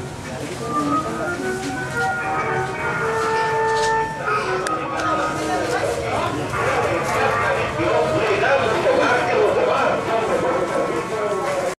Ready?